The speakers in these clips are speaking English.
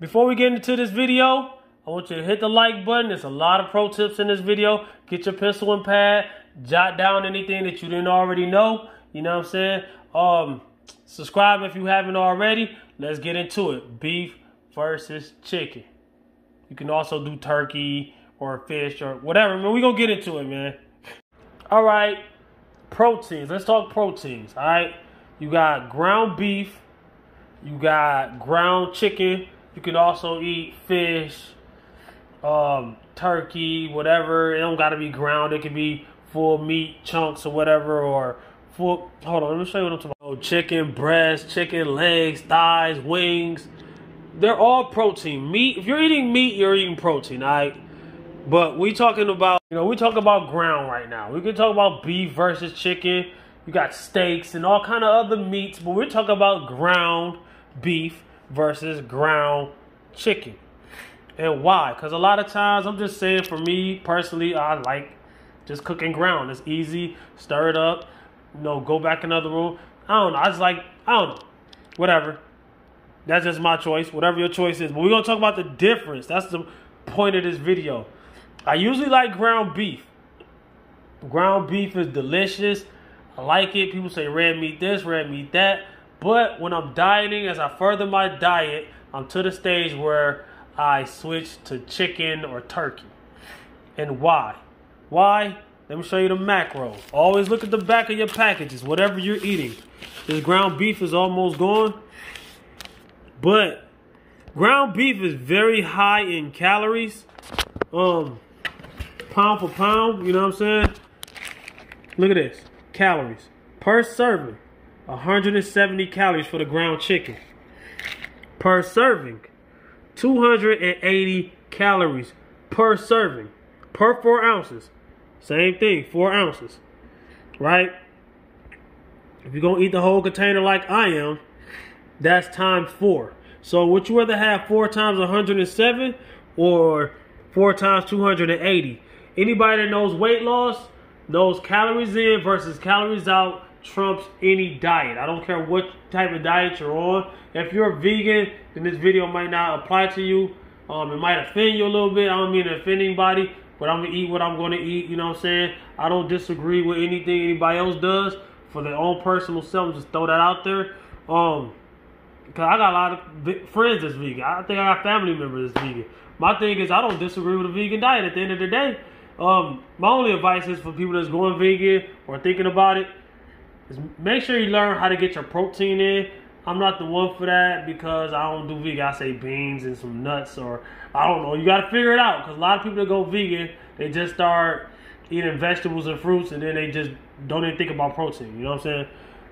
before we get into this video, I want you to hit the like button. There's a lot of pro tips in this video. Get your pencil and pad, jot down anything that you didn't already know. You know what I'm saying? Um, subscribe if you haven't already. Let's get into it. Beef versus chicken. You can also do turkey or fish or whatever. Man, we gonna get into it, man. All right, proteins. Let's talk proteins. All right, you got ground beef. You got ground chicken. You can also eat fish, um, turkey, whatever. It don't gotta be ground. It can be full meat chunks or whatever, or full. Hold on, let me show you what I'm talking about. Chicken breast, chicken legs, thighs, wings. They're all protein. Meat. If you're eating meat, you're eating protein. Right. But we talking about, you know, we talk about ground right now. We can talk about beef versus chicken. You got steaks and all kind of other meats, but we're talking about ground beef versus ground chicken. And why? Because a lot of times, I'm just saying for me personally, I like just cooking ground. It's easy, stir it up, you know, go back another room. I don't know. I just like, I don't know. Whatever. That's just my choice, whatever your choice is. But we're going to talk about the difference. That's the point of this video. I usually like ground beef. Ground beef is delicious. I like it. People say red meat this, red meat that. But when I'm dieting, as I further my diet, I'm to the stage where I switch to chicken or turkey. And why? Why? Let me show you the macro. Always look at the back of your packages, whatever you're eating. This ground beef is almost gone. But ground beef is very high in calories. Um, pound for pound, you know what I'm saying? Look at this. Calories per serving. 170 calories for the ground chicken. Per serving. 280 calories per serving. Per four ounces. Same thing, four ounces. Right? If you're to eat the whole container like I am, that's times four. So would you rather have four times 107 or four times 280? Anybody that knows weight loss knows calories in versus calories out trumps any diet. I don't care what type of diet you're on. If you're vegan, then this video might not apply to you. Um, it might offend you a little bit. I don't mean to offend anybody, but I'm gonna eat what I'm gonna eat. You know what I'm saying? I don't disagree with anything anybody else does for their own personal self. Just throw that out there. Um, cause I got a lot of friends that's vegan. I think I got family members that's vegan. My thing is I don't disagree with a vegan diet. At the end of the day, um, my only advice is for people that's going vegan or thinking about it is make sure you learn how to get your protein in. I'm not the one for that because I don't do vegan. I say beans and some nuts or I don't know. You got to figure it out because a lot of people that go vegan, they just start eating vegetables and fruits and then they just don't even think about protein. You know what I'm saying?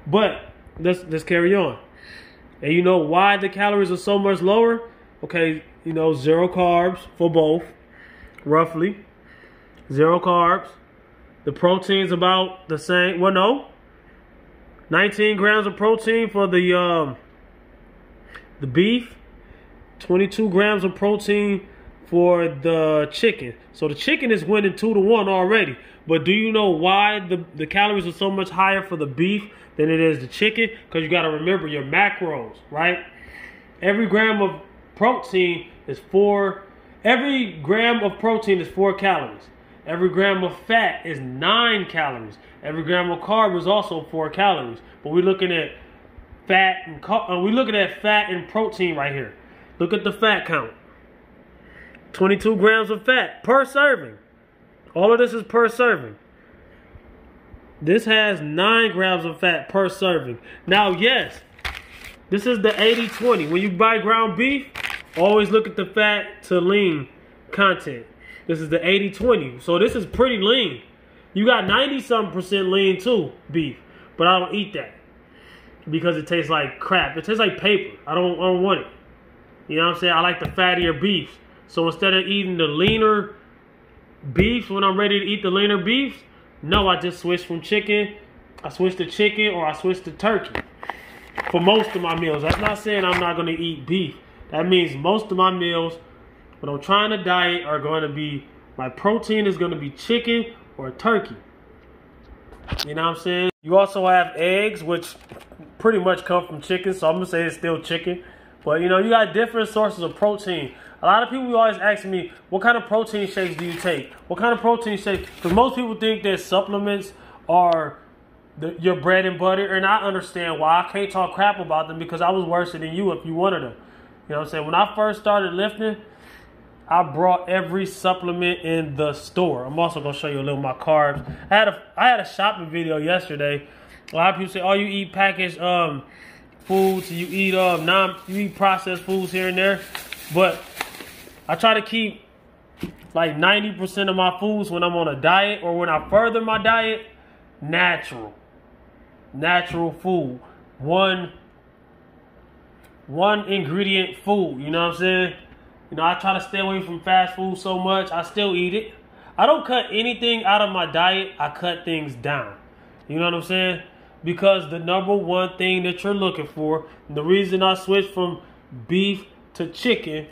But let's let's carry on. And you know why the calories are so much lower? Okay, you know zero carbs for both, roughly. Zero carbs. The protein's about the same. Well, no, 19 grams of protein for the um, the beef, 22 grams of protein for the chicken. So the chicken is winning two to one already. But do you know why the, the calories are so much higher for the beef than it is the chicken? Because you got to remember your macros, right? Every gram of protein is four. Every gram of protein is four calories. Every gram of fat is nine calories. Every gram of carb is also four calories. But we're looking at fat and uh, we're looking at fat and protein right here. Look at the fat count. 22 grams of fat per serving. All of this is per serving. This has 9 grams of fat per serving. Now, yes, this is the 80-20. When you buy ground beef, always look at the fat to lean content. This is the 80-20. So this is pretty lean. You got 90 something percent lean too, beef. But I don't eat that. Because it tastes like crap. It tastes like paper. I don't, I don't want it. You know what I'm saying? I like the fattier beefs. So instead of eating the leaner beefs when I'm ready to eat the leaner beefs, no, I just switch from chicken. I switch to chicken or I switch to turkey for most of my meals. That's not saying I'm not going to eat beef. That means most of my meals when I'm trying to diet are going to be my protein is going to be chicken or turkey. You know what I'm saying? You also have eggs, which pretty much come from chicken, so I'm to say it's still chicken. But you know, you got different sources of protein. A lot of people always ask me, what kind of protein shakes do you take? What kind of protein shakes? Because most people think that supplements are the, your bread and butter, and I understand why I can't talk crap about them because I was worse than you if you wanted them. You know what I'm saying? When I first started lifting, I brought every supplement in the store. I'm also gonna show you a little my carbs. I had a I had a shopping video yesterday. A lot of people say, "Oh, you eat packaged um, foods, you eat um non you eat processed foods here and there," but I try to keep like 90% of my foods when I'm on a diet or when I further my diet natural. Natural food. One one ingredient food, you know what I'm saying? You know, I try to stay away from fast food so much. I still eat it. I don't cut anything out of my diet. I cut things down. You know what I'm saying? Because the number one thing that you're looking for, the reason I switched from beef to chicken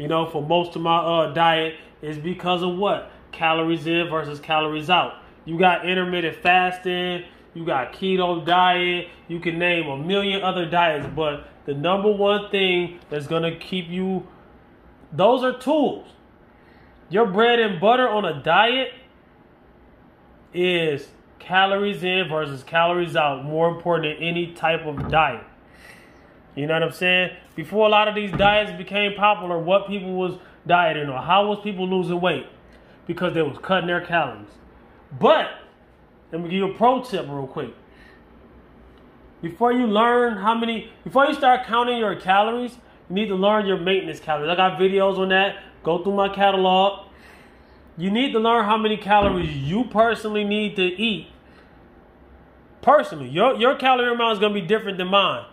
you know, for most of my uh, diet is because of what? Calories in versus calories out. You got intermittent fasting, you got keto diet, you can name a million other diets, but the number one thing that's gonna keep you, those are tools. Your bread and butter on a diet is calories in versus calories out, more important than any type of diet. You know what I'm saying? Before a lot of these diets became popular, what people was dieting or how was people losing weight? Because they was cutting their calories. But let me give you a pro tip real quick. Before you learn how many, before you start counting your calories, you need to learn your maintenance calories. I got videos on that. Go through my catalog. You need to learn how many calories you personally need to eat. Personally, your, your calorie amount is going to be different than mine.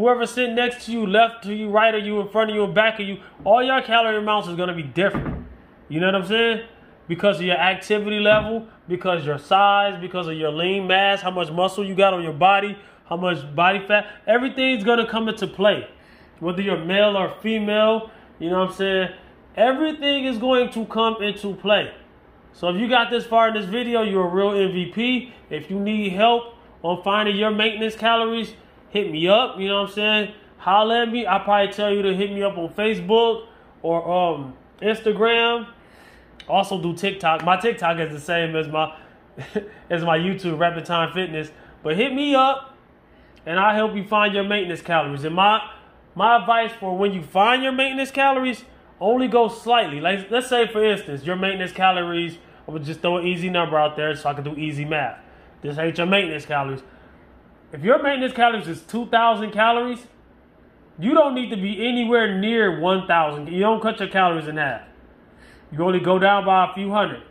Whoever sitting next to you, left to you, right of you, in front of you, and back of you, all your calorie amounts is gonna be different. You know what I'm saying? Because of your activity level, because your size, because of your lean mass, how much muscle you got on your body, how much body fat, everything's gonna come into play. Whether you're male or female, you know what I'm saying? Everything is going to come into play. So if you got this far in this video, you're a real MVP. If you need help on finding your maintenance calories, hit me up. You know what I'm saying? Holla at me. I probably tell you to hit me up on Facebook or um, Instagram. Also do TikTok. My TikTok is the same as my as my YouTube Reppin Time Fitness. But hit me up and I'll help you find your maintenance calories. And my my advice for when you find your maintenance calories, only go slightly. Like let's say for instance, your maintenance calories, I would just throw an easy number out there so I can do easy math. This ain't your maintenance calories. If your maintenance calories is 2,000 calories, you don't need to be anywhere near 1,000. You don't cut your calories in half. You only go down by a few hundred.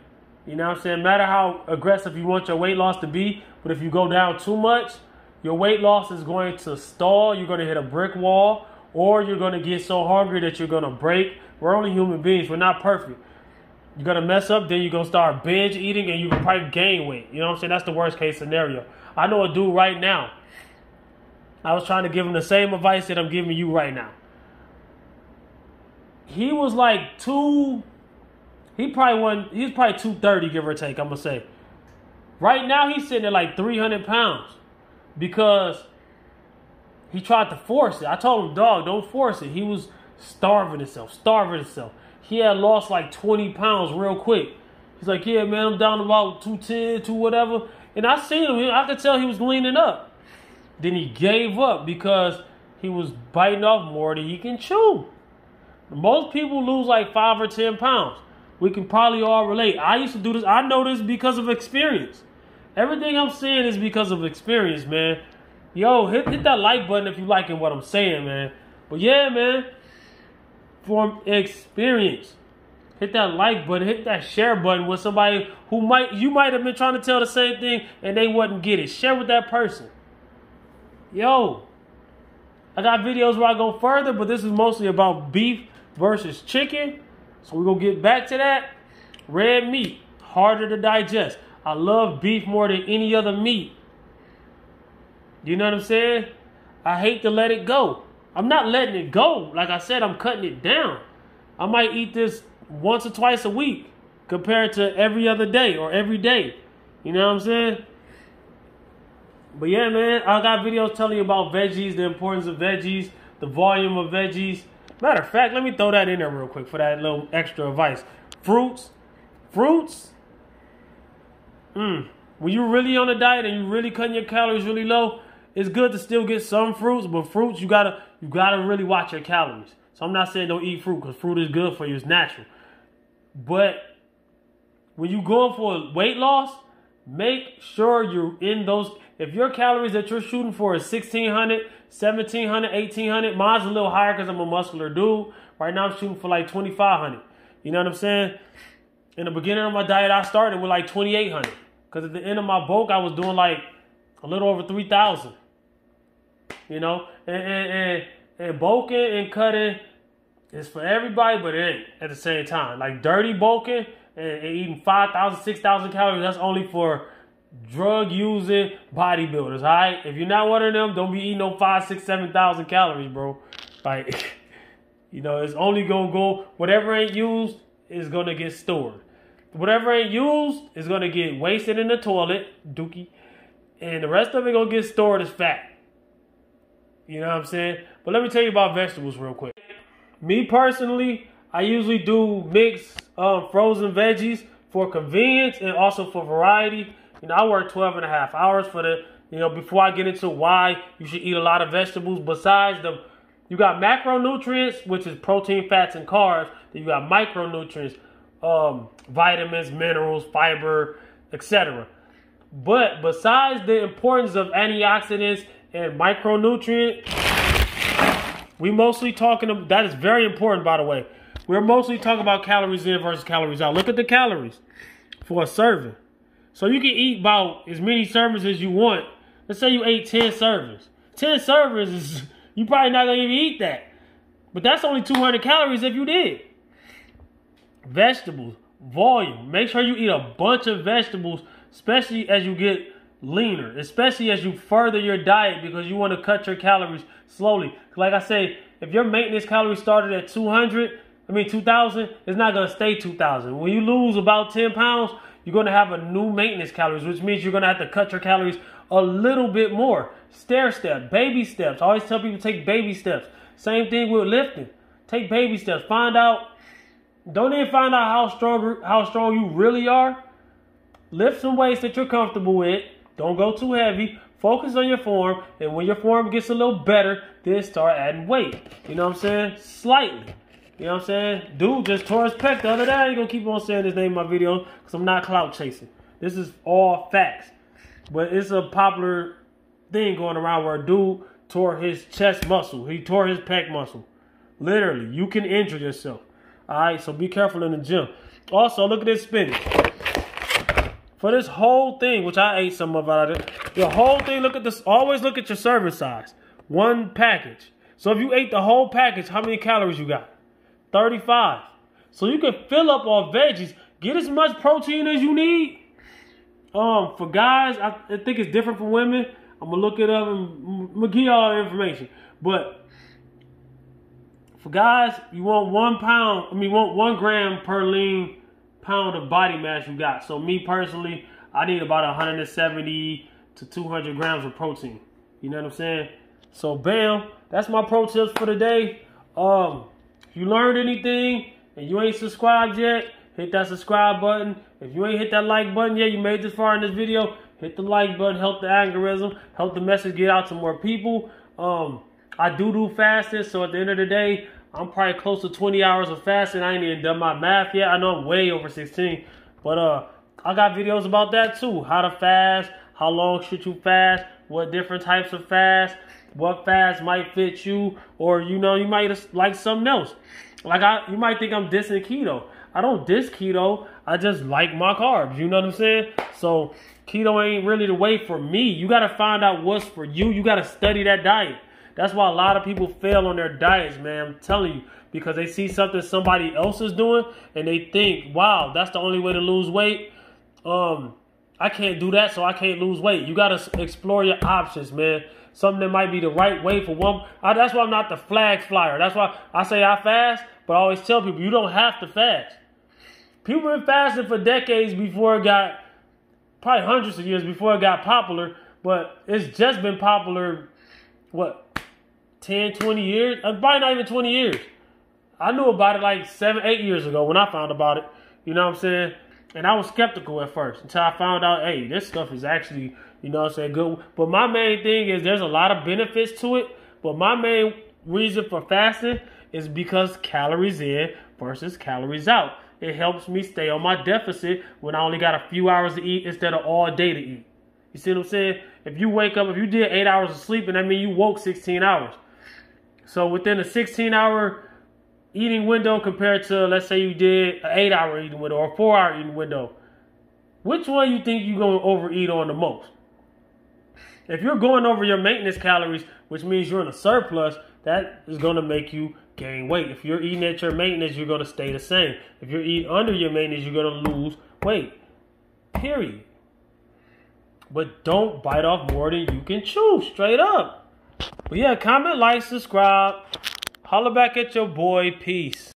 You know what I'm saying? Matter how aggressive you want your weight loss to be, but if you go down too much, your weight loss is going to stall. You're going to hit a brick wall, or you're going to get so hungry that you're going to break. We're only human beings. We're not perfect. You're going to mess up, then you're going to start binge eating, and you can probably gain weight. You know what I'm saying? That's the worst case scenario. I know a dude right now. I was trying to give him the same advice that I'm giving you right now. He was like two. He probably won. He's probably two thirty, give or take. I'm gonna say. Right now, he's sitting at like 300 pounds because he tried to force it. I told him, dog, don't force it. He was starving himself, starving himself. He had lost like 20 pounds real quick. He's like, yeah, man, I'm down about 210, 2 whatever. And I seen him. I could tell he was leaning up. Then he gave up because he was biting off more than he can chew. Most people lose like five or ten pounds. We can probably all relate. I used to do this. I know this because of experience. Everything I'm saying is because of experience, man. Yo, hit, hit that like button if you liking what I'm saying, man. But yeah, man, from experience hit that like button, hit that share button with somebody who might you might have been trying to tell the same thing and they wouldn't get it. Share with that person. Yo, I got videos where I go further, but this is mostly about beef versus chicken. So we're gonna get back to that. Red meat, harder to digest. I love beef more than any other meat. You know what I'm saying? I hate to let it go. I'm not letting it go. Like I said, I'm cutting it down. I might eat this once or twice a week compared to every other day or every day. You know what I'm saying? But yeah, man, I got videos telling you about veggies, the importance of veggies, the volume of veggies. Matter of fact, let me throw that in there real quick for that little extra advice. Fruits, fruits. Mm, when you're really on a diet and you're really cutting your calories really low, it's good to still get some fruits, but fruits you gotta you gotta really watch your calories. So I'm not saying don't eat fruit because fruit is good for you, it's natural. But when you going for weight loss, make sure you're in those. If your calories that you're shooting for is 1600, 1700, 1800, mine's a little higher because I'm a muscular dude. Right now I'm shooting for like 2500. You know what I'm saying? In the beginning of my diet, I started with like 2800 because at the end of my bulk, I was doing like a little over 3000. You know, and and and, and bulking and cutting is for everybody, but it ain't at the same time. Like dirty bulking and, and eating 5,000, 6,000 calories, that's only for drug using bodybuilders, all right? If you're not one of them, don't be eating no five, six, seven thousand calories, bro. Like, you know, it's only gonna go, whatever ain't used is gonna get stored. Whatever ain't used is gonna get wasted in the toilet, dookie, and the rest of it gonna get stored as fat. You know what I'm saying? But let me tell you about vegetables real quick. Me personally, I usually do mix um, frozen veggies for convenience and also for variety. You know, I work 12 and a half hours for the, you know, before I get into why you should eat a lot of vegetables. Besides the, you got macronutrients, which is protein, fats, and carbs. Then you got micronutrients, um, vitamins, minerals, fiber, etc. But besides the importance of antioxidants and micronutrient, we mostly talking. That is very important, by the way. We're mostly talking about calories in versus calories out. Look at the calories for a serving. So you can eat about as many servings as you want. Let's say you ate 10 servings. 10 servings is, you probably not gonna even eat that. But that's only 200 calories if you did. Vegetables, volume. Make sure you eat a bunch of vegetables, especially as you get leaner, especially as you further your diet because you want to cut your calories slowly. Like I say, if your maintenance calories started at 200, I mean 2000, it's not going to stay 2000. When you lose about 10 pounds, you're going to have a new maintenance calories, which means you're going to have to cut your calories a little bit more. Stair step, baby steps. I always tell people take baby steps. Same thing with lifting. Take baby steps. Find out. Don't even find out how strong how strong you really are. Lift some weights that you're comfortable with. Don't go too heavy. Focus on your form, and when your form gets a little better, then start adding weight. You know what I'm saying? Slightly. You know what I'm saying? Dude just tore his pec the other day. I ain't gonna keep on saying his name in my video because I'm not clout chasing. This is all facts. But it's a popular thing going around where a dude tore his chest muscle. He tore his pec muscle. Literally, you can injure yourself. Alright, so be careful in the gym. Also, look at this spinach. For this whole thing, which I ate some of out of it, the whole thing, look at this. Always look at your serving size. One package. So if you ate the whole package, how many calories you got? 35. So you can fill up on veggies. Get as much protein as you need. Um, for guys, I, I think it's different for women. I'm gonna look it up and I'm give you all the information. But for guys, you want one pound. I mean, want one gram per lean pound of body mass you got. So me personally, I need about 170 to 200 grams of protein. You know what I'm saying? So bam, that's my pro tips for the day. Um, if you learned anything and you ain't subscribed yet, hit that subscribe button. If you ain't hit that like button yet, you made this far in this video, hit the like button, help the algorithm, help the message get out to more people. Um, I do do fasting, so at the end of the day, I'm probably close to 20 hours of fasting. I ain't even done my math yet. I know I'm way over 16, but uh, I got videos about that too. How to fast, how long should you fast, what different types of fast, what fast might fit you, or you know, you might like something else. Like I, you might think I'm dissing keto. I don't diss keto. I just like my carbs. You know what I'm saying? So keto ain't really the way for me. You got to find out what's for you. You got to study that diet. That's why a lot of people fail on their diets, man. I'm telling you. Because they see something somebody else is doing and they think, wow, that's the only way to lose weight. Um, I can't do that, so I can't lose weight. You gotta explore your options, man. Something that might be the right way for one. I, that's why I'm not the flag flyer. That's why I say I fast, but I always tell people you don't have to fast. People been fasting for decades before it got, probably hundreds of years before it got popular. But it's just been popular, what, 10, 20 years. Uh, probably not even 20 years. I knew about it like seven, eight years ago when I found about it. You know what I'm saying? And I was skeptical at first until I found out, hey, this stuff is actually, you know what I'm saying, good. But my main thing is there's a lot of benefits to it. But my main reason for fasting is because calories in versus calories out. It helps me stay on my deficit when I only got a few hours to eat instead of all day to eat. You see what I'm saying? If you wake up, if you did eight hours of sleep, and that means you woke 16 hours. So within a 16 hour eating window compared to let's say you did an eight hour eating window or a four hour eating window, which one you think you're gonna overeat on the most? If you're going over your maintenance calories, which means you're in a surplus, that is gonna make you gain weight. If you're eating at your maintenance, you're gonna stay the same. If you're eating under your maintenance, you're gonna lose weight. Period. But don't bite off more than you can chew, straight up. But yeah, comment, like, subscribe. Holler back at your boy. Peace.